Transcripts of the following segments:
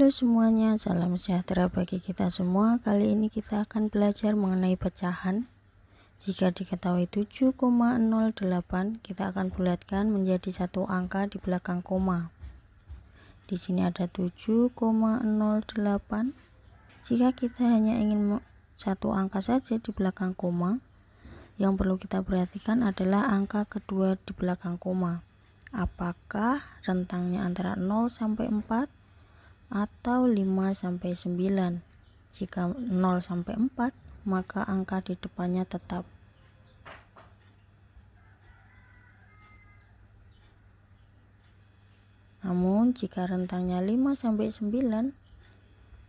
Halo semuanya, salam sejahtera bagi kita semua. Kali ini kita akan belajar mengenai pecahan. Jika diketahui 7,08, kita akan bulatkan menjadi satu angka di belakang koma. Di sini ada 7,08. Jika kita hanya ingin satu angka saja di belakang koma, yang perlu kita perhatikan adalah angka kedua di belakang koma. Apakah rentangnya antara 0 sampai 4 atau 5 sampai 9. Jika 0 sampai 4, maka angka di depannya tetap. Namun jika rentangnya 5 sampai 9,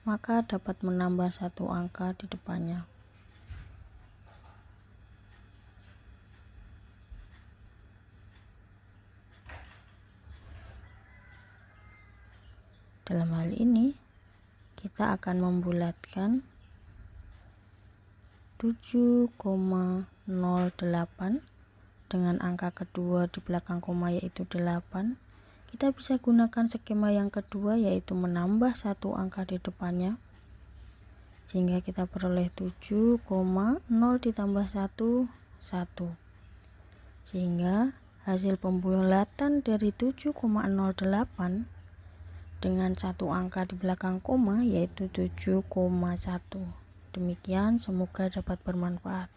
maka dapat menambah satu angka di depannya. Dalam hal ini, kita akan membulatkan 7,08 dengan angka kedua di belakang koma yaitu 8. Kita bisa gunakan skema yang kedua yaitu menambah satu angka di depannya. Sehingga kita peroleh 7,0 ditambah 1, 1. Sehingga hasil pembulatan dari 7,08 dengan satu angka di belakang koma yaitu 7,1 demikian semoga dapat bermanfaat